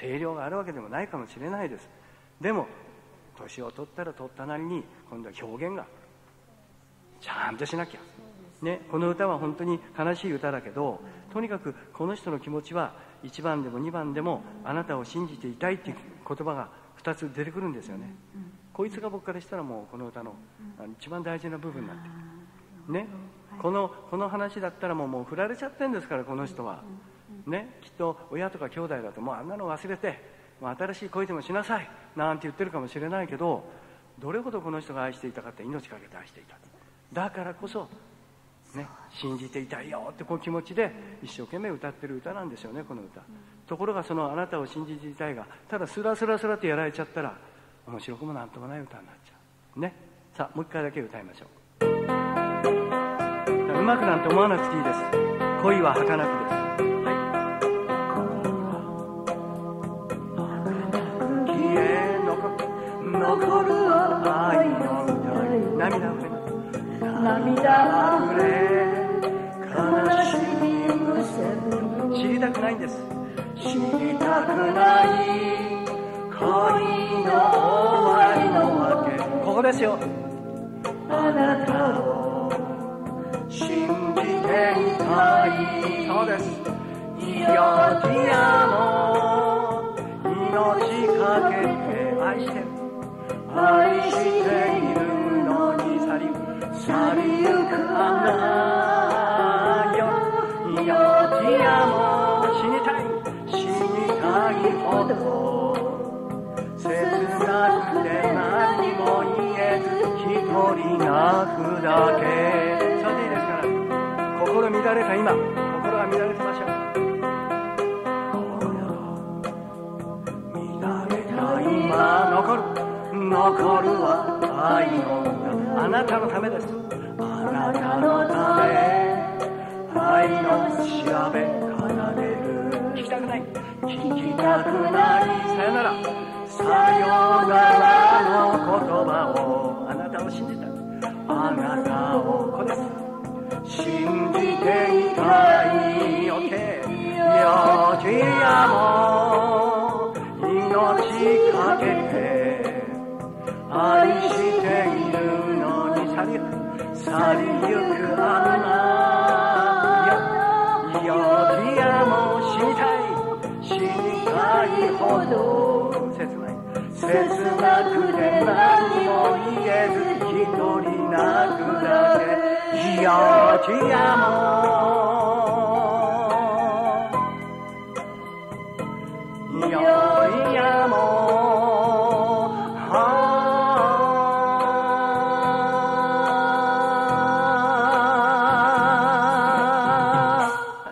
声量があるわけでもないかもしれないです。でも年を取ったら取ったなりに今度は表現がちゃんとしなきゃ、ね、この歌は本当に悲しい歌だけどとにかくこの人の気持ちは1番でも2番でもあなたを信じていたいっていう言葉が2つ出てくるんですよね、こいつが僕からしたらもうこの歌の一番大事な部分になって。るねこのこの話だったらもうもう振られちゃってるんですからこの人は、ね、きっと親とか兄弟だともうあんなの忘れてもう新しい恋でもしなさいなんて言ってるかもしれないけどどれほどこの人が愛していたかって命かけて愛していた。だからこそ、ね、信じていたいよってこう気持ちで一生懸命歌ってる歌なんですよねこの歌。ところがそのあなたを信じていたいがただスラスラスラってやられちゃったら面白くもなんともない歌になっちゃう。ね。さあもう一回だけ歌いましょう。うまくなんて思わなくていいです。恋は儚くです。涙溢れ涙溢れ悲しみむせ知りたくないんです。知りたくない。恋の終わりのわけここですよ。あなたを信じていたい。そうです。いやティアの命かいやティアも死にたい死にたいほど切なくて何も言えず一人泣くだけそれでいいですから心乱れた今心が乱れてましょう乱れた今残る残るは愛の歌あなたのためですあなたのため調べ奏でる聞きたくない。聞きたくない。さよなら。さよなら。の言葉をあなたを信じたあなたをここです信じていたいオッケーよちやも命かけて愛しているのに去りゆく去りゆくあなど切なくて何も言えず一人泣くだけいやちやもよいやもは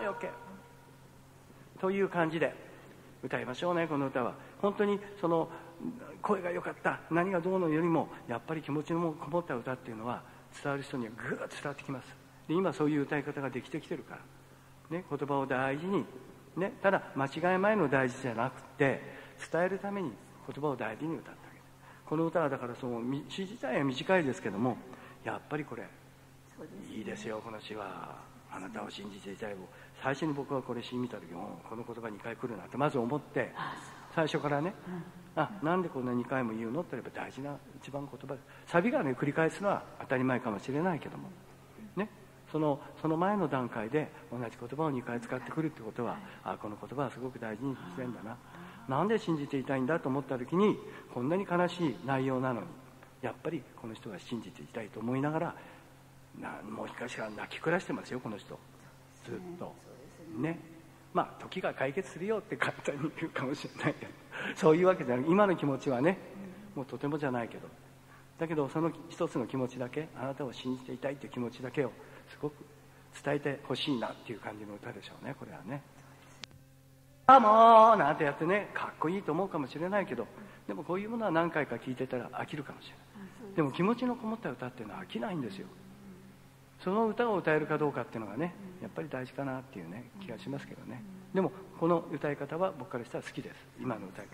い、OK。という感じで。歌いましょうね、この歌は。本当にその声が良かった、何がどうのよりも、やっぱり気持ちのこもった歌っていうのは、伝わる人にはぐーっと伝わってきます。で今そういう歌い方ができてきてるから。ね、言葉を大事に、ね、ただ間違い前の大事じゃなくて、伝えるために言葉を大事に歌ってあげる。この歌はだからその詩自体は短いですけども、やっぱりこれ、いいですよ、この詩は。あなたを信じていたい。を最初に僕はこれ詩見た時もこの言葉2回来るなってまず思って最初からね、あなんでこんな2回も言うのって言えば大事な一番言葉。サビがね繰り返すのは当たり前かもしれないけどもね。そのその前の段階で同じ言葉を2回使ってくるってことはあこの言葉はすごく大事にしてんだな。なんで信じていたいんだと思った時にこんなに悲しい内容なのにやっぱりこの人が信じていたいと思いながらなもうしかしら泣き暮らしてますよこの人。ずっと。ね。まあ時が解決するよって簡単に言うかもしれないけど。そういうわけじゃない。今の気持ちはねもうとてもじゃないけど。だけどその一つの気持ちだけあなたを信じていたいっていう気持ちだけをすごく伝えてほしいなっていう感じの歌でしょうねこれはね。あもうなんてやってねかっこいいと思うかもしれないけどでもこういうものは何回か聞いてたら飽きるかもしれない。でも気持ちのこもった歌っていうのは飽きないんですよその歌を歌えるかどうかっていうのがねやっぱり大事かなっていうね気がしますけどね。でもこの歌い方は僕からしたら好きです。今の歌い方、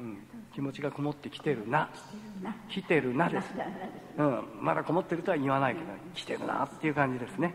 うん、気持ちがこもってきてるな。来てるな。です、うん、まだこもってるとは言わないけど来てるなっていう感じですね